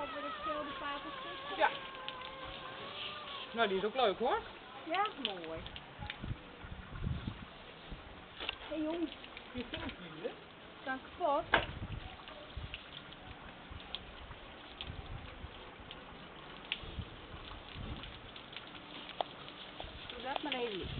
dat we de tweede paard Ja. Nou, die is ook leuk hoor. Ja, mooi. Hé hey, jongens. Die vinkwielen staan kapot. Doe dat maar even niet.